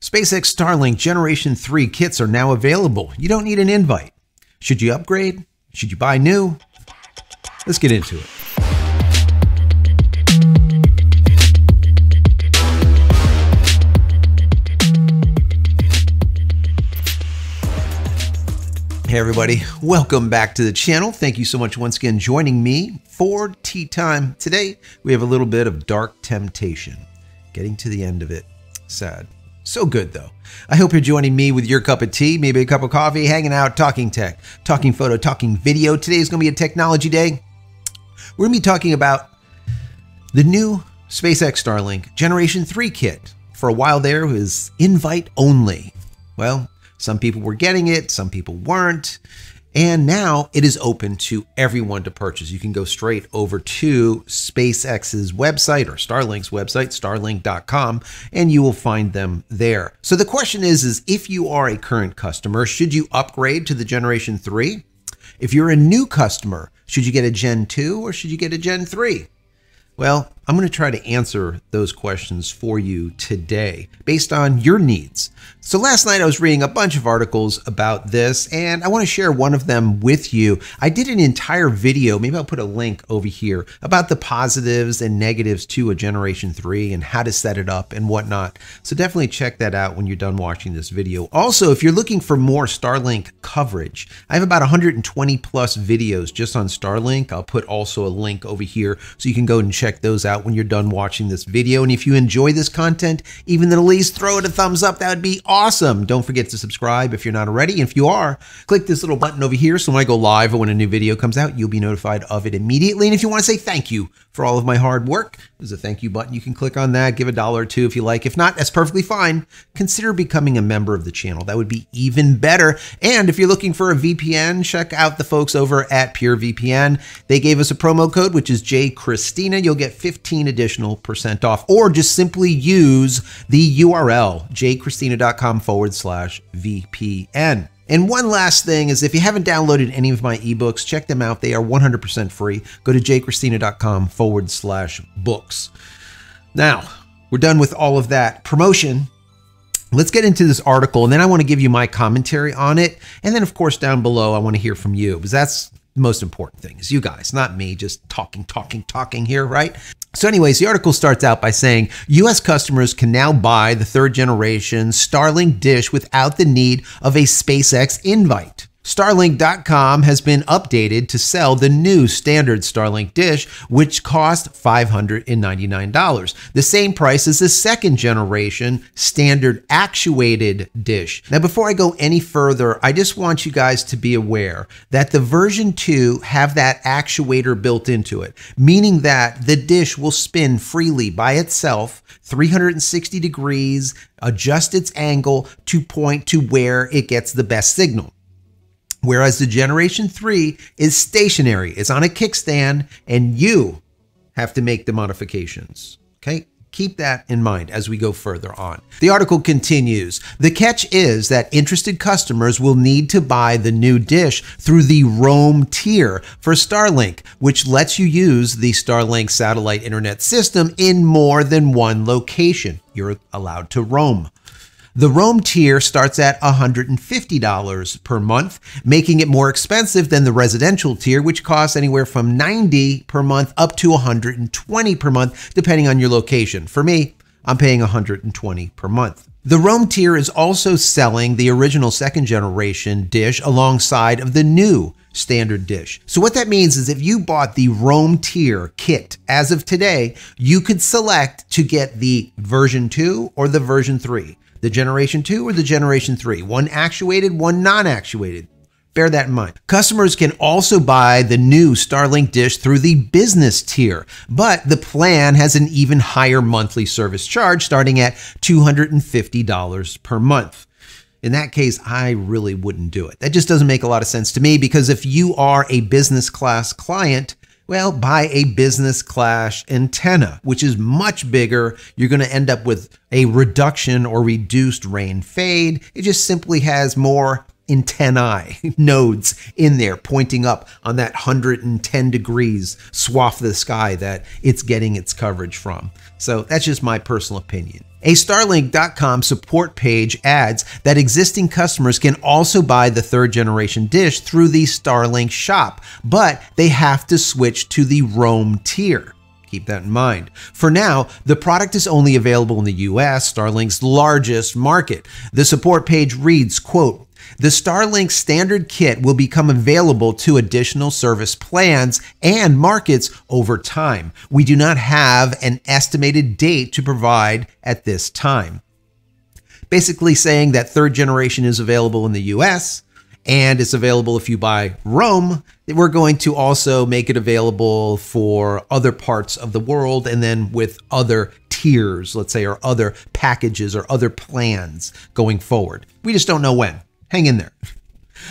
SpaceX Starlink Generation 3 kits are now available. You don't need an invite. Should you upgrade? Should you buy new? Let's get into it. Hey everybody, welcome back to the channel. Thank you so much once again joining me for tea time. Today we have a little bit of dark temptation. Getting to the end of it. Sad. So good though. I hope you're joining me with your cup of tea, maybe a cup of coffee, hanging out, talking tech, talking photo, talking video. Today is going to be a technology day. We're going to be talking about the new SpaceX Starlink Generation 3 kit. For a while there, was invite only. Well, some people were getting it, some people weren't. And now it is open to everyone to purchase. You can go straight over to SpaceX's website or Starlink's website, starlink.com, and you will find them there. So the question is, is if you are a current customer, should you upgrade to the Generation 3? If you're a new customer, should you get a Gen 2 or should you get a Gen 3? Well, I'm going to try to answer those questions for you today based on your needs. So last night I was reading a bunch of articles about this and I want to share one of them with you. I did an entire video, maybe I'll put a link over here, about the positives and negatives to a Generation 3 and how to set it up and whatnot. So definitely check that out when you're done watching this video. Also, if you're looking for more Starlink coverage, I have about 120 plus videos just on Starlink. I'll put also a link over here so you can go and check those out when you're done watching this video. And if you enjoy this content, even at least throw it a thumbs up. That would be awesome. Don't forget to subscribe if you're not already. And if you are, click this little button over here so when I go live or when a new video comes out, you'll be notified of it immediately. And if you want to say thank you for all of my hard work, there's a thank you button. You can click on that, give a dollar or two if you like. If not, that's perfectly fine. Consider becoming a member of the channel. That would be even better. And if you're looking for a VPN, check out the folks over at PureVPN. They gave us a promo code, which is JCristina. You'll get 15 additional percent off, or just simply use the URL, jcristina.com forward slash VPN. And one last thing is if you haven't downloaded any of my ebooks, check them out. They are 100% free. Go to jcristina.com forward slash books. Now, we're done with all of that promotion. Let's get into this article, and then I want to give you my commentary on it. And then, of course, down below, I want to hear from you because that's the most important thing is you guys, not me just talking, talking, talking here, right? So, anyways, the article starts out by saying US customers can now buy the third generation Starlink dish without the need of a SpaceX invite. Starlink.com has been updated to sell the new standard Starlink dish, which cost $599, the same price as the second generation standard actuated dish. Now, before I go any further, I just want you guys to be aware that the version 2 have that actuator built into it, meaning that the dish will spin freely by itself 360 degrees, adjust its angle to point to where it gets the best signal. Whereas the Generation 3 is stationary, it's on a kickstand, and you have to make the modifications. Okay? Keep that in mind as we go further on. The article continues The catch is that interested customers will need to buy the new dish through the Roam tier for Starlink, which lets you use the Starlink satellite internet system in more than one location. You're allowed to roam. The Roam tier starts at $150 per month, making it more expensive than the residential tier, which costs anywhere from 90 per month up to 120 per month, depending on your location. For me, I'm paying 120 per month. The Roam tier is also selling the original second generation dish alongside of the new standard dish. So what that means is if you bought the Roam tier kit as of today, you could select to get the version 2 or the version 3 the Generation 2 or the Generation 3, one actuated, one non actuated. Bear that in mind. Customers can also buy the new Starlink dish through the business tier, but the plan has an even higher monthly service charge starting at $250 per month. In that case, I really wouldn't do it. That just doesn't make a lot of sense to me because if you are a business class client, well, buy a business class antenna, which is much bigger. You're going to end up with a reduction or reduced rain fade. It just simply has more antennae nodes in there pointing up on that 110 degrees swath of the sky that it's getting its coverage from. So that's just my personal opinion. A Starlink.com support page adds that existing customers can also buy the third generation dish through the Starlink shop, but they have to switch to the Roam tier. Keep that in mind. For now, the product is only available in the US, Starlink's largest market. The support page reads, quote, the Starlink standard kit will become available to additional service plans and markets over time. We do not have an estimated date to provide at this time. Basically, saying that third generation is available in the US and it's available if you buy Roam. We're going to also make it available for other parts of the world and then with other tiers, let's say, or other packages or other plans going forward. We just don't know when. Hang in there.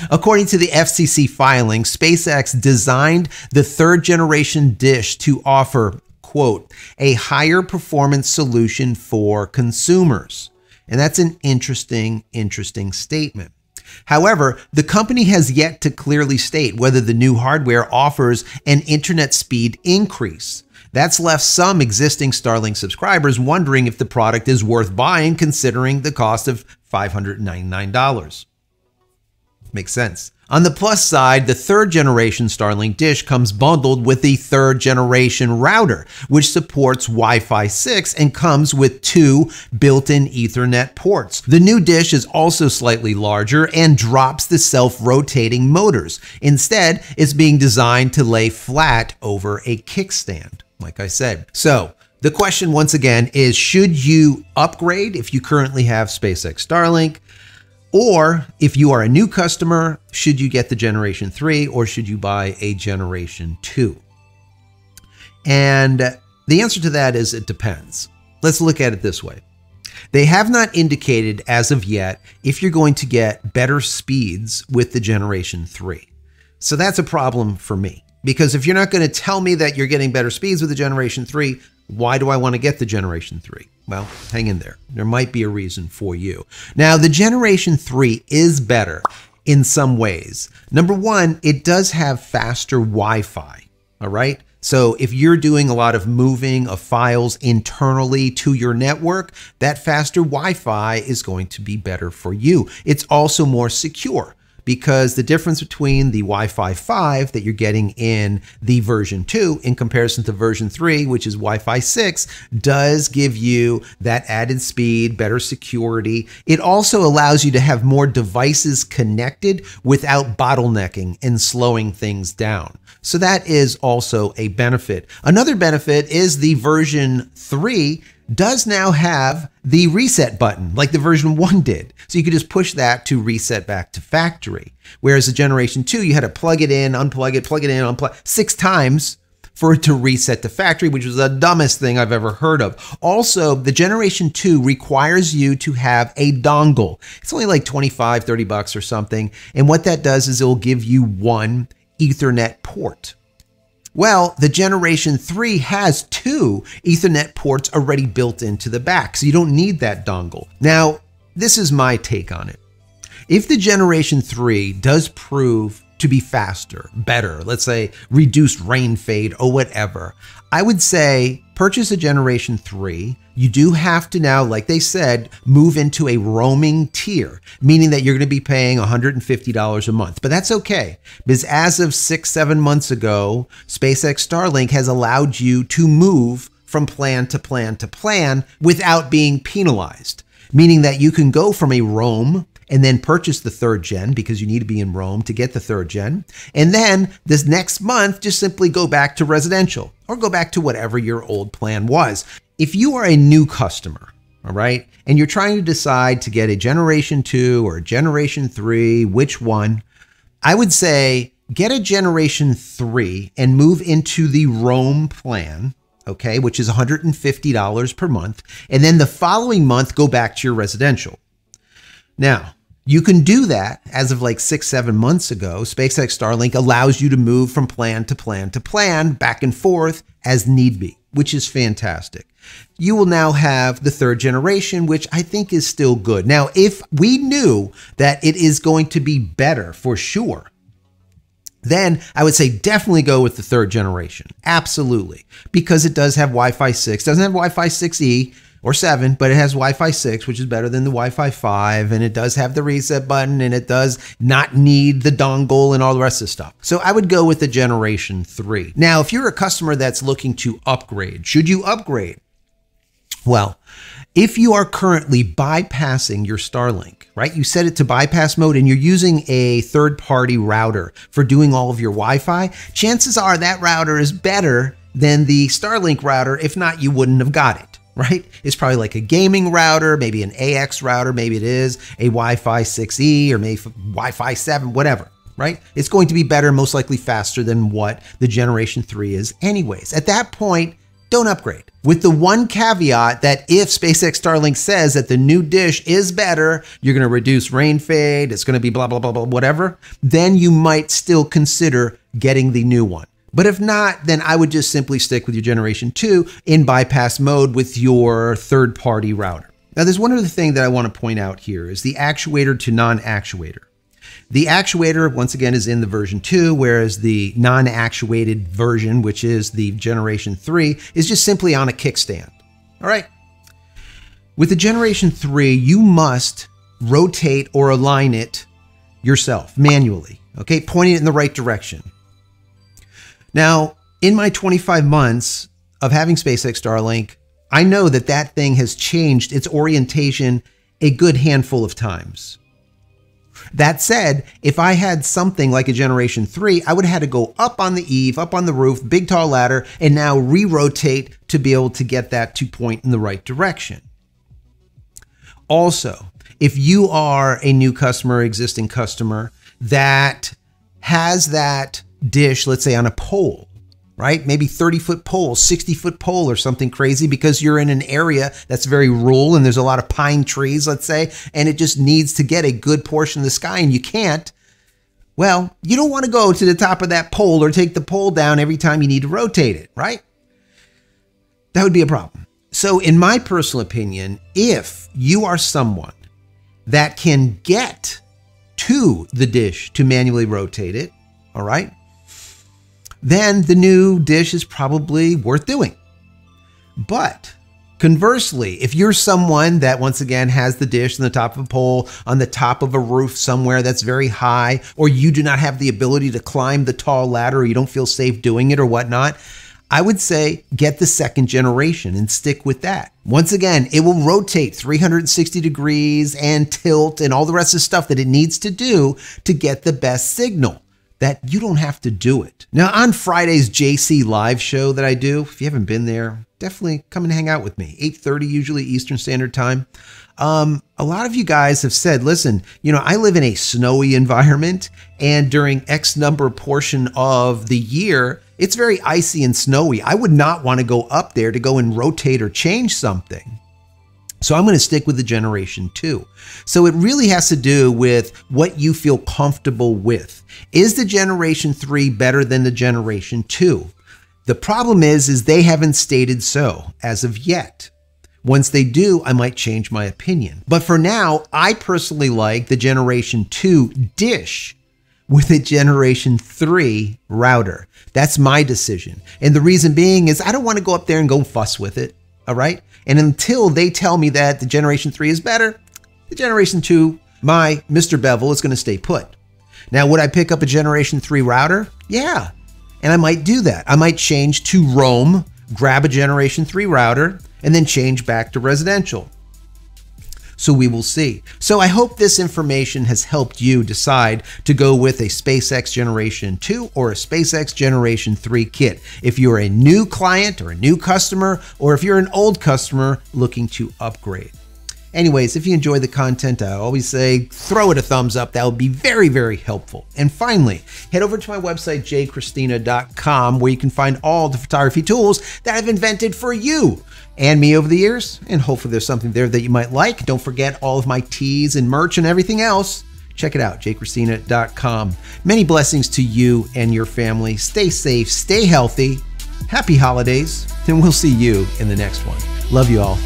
According to the FCC filing, SpaceX designed the third generation dish to offer, quote, a higher performance solution for consumers. And that's an interesting, interesting statement. However, the company has yet to clearly state whether the new hardware offers an internet speed increase. That's left some existing Starlink subscribers wondering if the product is worth buying considering the cost of $599. Makes sense. On the plus side, the third generation Starlink dish comes bundled with the third generation router, which supports Wi Fi 6 and comes with two built in Ethernet ports. The new dish is also slightly larger and drops the self rotating motors. Instead, it's being designed to lay flat over a kickstand, like I said. So, the question once again is should you upgrade if you currently have SpaceX Starlink? Or if you are a new customer, should you get the Generation 3 or should you buy a Generation 2? And the answer to that is it depends. Let's look at it this way. They have not indicated as of yet if you're going to get better speeds with the Generation 3. So that's a problem for me. Because if you're not going to tell me that you're getting better speeds with the Generation 3, why do I want to get the Generation 3? Well, hang in there. There might be a reason for you. Now, the Generation 3 is better in some ways. Number one, it does have faster Wi Fi. All right. So if you're doing a lot of moving of files internally to your network, that faster Wi Fi is going to be better for you. It's also more secure because the difference between the Wi-Fi 5 that you're getting in the version 2 in comparison to version 3, which is Wi-Fi 6, does give you that added speed, better security. It also allows you to have more devices connected without bottlenecking and slowing things down. So that is also a benefit. Another benefit is the version 3 does now have the reset button like the version 1 did. So you could just push that to reset back to factory. Whereas the generation 2, you had to plug it in, unplug it, plug it in, unplug six times for it to reset to factory, which was the dumbest thing I've ever heard of. Also, the generation 2 requires you to have a dongle. It's only like 25, 30 bucks or something. And what that does is it will give you one Ethernet port. Well, the Generation 3 has two Ethernet ports already built into the back, so you don't need that dongle. Now, this is my take on it. If the Generation 3 does prove to be faster, better, let's say reduced rain fade or whatever, I would say purchase a Generation 3. You do have to now, like they said, move into a roaming tier, meaning that you're going to be paying $150 a month. But that's okay because as of six, seven months ago, SpaceX Starlink has allowed you to move from plan to plan to plan without being penalized, meaning that you can go from a roam and then purchase the third gen because you need to be in Roam to get the third gen. And then this next month, just simply go back to residential or go back to whatever your old plan was. If you are a new customer, all right, and you're trying to decide to get a generation two or a generation three, which one, I would say get a generation three and move into the Roam plan okay, which is $150 per month. And then the following month, go back to your residential. Now, you can do that as of like six, seven months ago. SpaceX Starlink allows you to move from plan to plan to plan back and forth as need be, which is fantastic. You will now have the third generation, which I think is still good. Now, if we knew that it is going to be better for sure, then I would say definitely go with the third generation. Absolutely. Because it does have Wi Fi 6, doesn't have Wi Fi 6E, or 7, but it has Wi Fi 6, which is better than the Wi Fi 5. And it does have the reset button and it does not need the dongle and all the rest of the stuff. So I would go with the Generation 3. Now, if you're a customer that's looking to upgrade, should you upgrade? Well, if you are currently bypassing your Starlink, right? You set it to bypass mode and you're using a third party router for doing all of your Wi Fi, chances are that router is better than the Starlink router. If not, you wouldn't have got it, right? It's probably like a gaming router, maybe an AX router, maybe it is a Wi Fi 6E or maybe Wi Fi 7, whatever right? It's going to be better, most likely faster than what the Generation 3 is, anyways. At that point, don't upgrade. With the one caveat that if SpaceX Starlink says that the new dish is better, you're going to reduce rain fade, it's going to be blah, blah, blah, blah, whatever, then you might still consider getting the new one. But if not, then I would just simply stick with your generation two in bypass mode with your third party router. Now, there's one other thing that I want to point out here is the actuator to non actuator. The actuator, once again, is in the version 2, whereas the non actuated version, which is the generation 3, is just simply on a kickstand. All right. With the generation 3, you must rotate or align it yourself manually, okay, pointing it in the right direction. Now, in my 25 months of having SpaceX Starlink, I know that that thing has changed its orientation a good handful of times. That said, if I had something like a Generation 3, I would have had to go up on the eave, up on the roof, big tall ladder, and now re rotate to be able to get that to point in the right direction. Also, if you are a new customer, existing customer that has that dish, let's say on a pole, right? Maybe 30 foot pole, 60 foot pole, or something crazy because you're in an area that's very rural and there's a lot of pine trees, let's say, and it just needs to get a good portion of the sky and you can't. Well, you don't want to go to the top of that pole or take the pole down every time you need to rotate it, right? That would be a problem. So, in my personal opinion, if you are someone that can get to the dish to manually rotate it, all right, then the new dish is probably worth doing. But conversely, if you're someone that once again has the dish on the top of a pole, on the top of a roof somewhere that's very high, or you do not have the ability to climb the tall ladder or you don't feel safe doing it or whatnot, I would say get the second generation and stick with that. Once again, it will rotate 360 degrees and tilt and all the rest of the stuff that it needs to do to get the best signal that you don't have to do it. Now, on Friday's JC live show that I do, if you haven't been there, definitely come and hang out with me. 8:30 usually Eastern Standard Time. Um, a lot of you guys have said, listen, you know, I live in a snowy environment, and during X number portion of the year, it's very icy and snowy. I would not want to go up there to go and rotate or change something. So I'm going to stick with the generation two. So it really has to do with what you feel comfortable with. Is the generation three better than the generation two? The problem is, is they haven't stated so as of yet. Once they do, I might change my opinion. But for now, I personally like the generation two dish with a generation three router. That's my decision. And the reason being is I don't want to go up there and go fuss with it. All right. And until they tell me that the Generation 3 is better, the Generation 2, my Mr. Bevel, is going to stay put. Now, would I pick up a Generation 3 router? Yeah. And I might do that. I might change to Roam, grab a Generation 3 router, and then change back to residential. So we will see. So I hope this information has helped you decide to go with a SpaceX Generation 2 or a SpaceX Generation 3 kit. If you're a new client or a new customer, or if you're an old customer looking to upgrade. Anyways, if you enjoy the content, I always say throw it a thumbs up. That would be very, very helpful. And finally, head over to my website, jcristina.com, where you can find all the photography tools that I've invented for you and me over the years. And hopefully, there's something there that you might like. Don't forget all of my teas and merch and everything else. Check it out, jcristina.com. Many blessings to you and your family. Stay safe, stay healthy. Happy holidays, and we'll see you in the next one. Love you all.